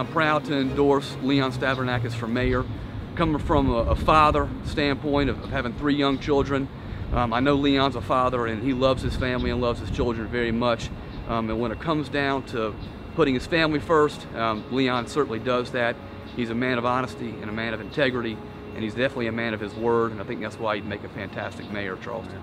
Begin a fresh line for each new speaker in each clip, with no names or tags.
I'm proud to endorse Leon Stavrinakis for mayor. Coming from a, a father standpoint of, of, having three young children, um, I know Leon's a father and he loves his family and loves his children very much. Um, and when it comes down to putting his family first, um, Leon certainly does that. He's a man of honesty and a man of integrity, and he's definitely a man of his word, and I think that's why he'd make a fantastic mayor of Charleston.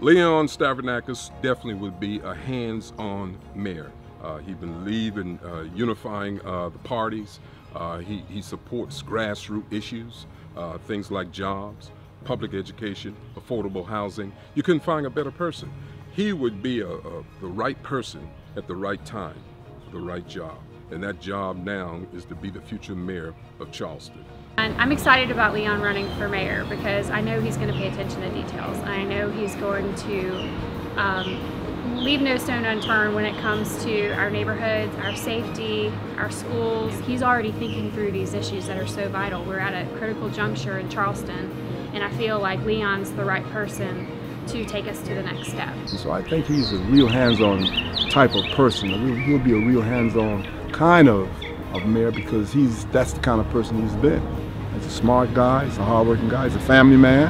Leon Stavrinakis definitely would be a hands-on mayor. Uh, he believes in uh, unifying uh, the parties. Uh, he, he, supports grassroots issues, uh, things like jobs, public education, affordable housing. You couldn't find a better person. He would be a, a, the right person at the right time the right job. And that job now is to be the future mayor of Charleston.
And I'm excited about Leon running for mayor because I know he's going to pay attention to details. I know he's going to um, leave no stone unturned when it comes to our neighborhoods, our safety, our schools. He's already thinking through these issues that are so vital. We're at a critical juncture in Charleston, and I feel like Leon's the right person to take us to the next step.
So I think he's a real hands-on type of person. He'll be a real hands-on kind of, of mayor because he's that's the kind of person he's been. He's a smart guy, he's a hardworking guy, he's a family man.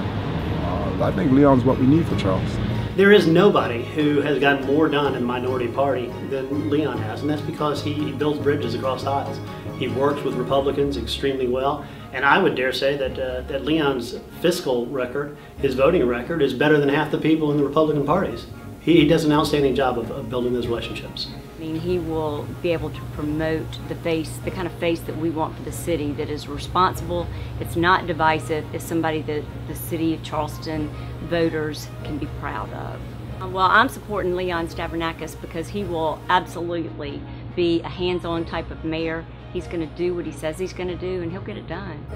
Uh, I think Leon's what we need for Charleston.
There is nobody who has gotten more done in the minority party than Leon has, and that's because he, he builds bridges across aisles. He works with Republicans extremely well, and I would dare say that, uh, that Leon's fiscal record, his voting record, is better than half the people in the Republican parties. He, he does an outstanding job of, of building those relationships.
I mean, he will be able to promote the face, the kind of face that we want for the city that is responsible, it's not divisive, it's somebody that the city of Charleston voters can be proud of. Well, I'm supporting Leon Stavrinakis because he will absolutely be a hands-on type of mayor. He's going to do what he says he's going to do and he'll get it done.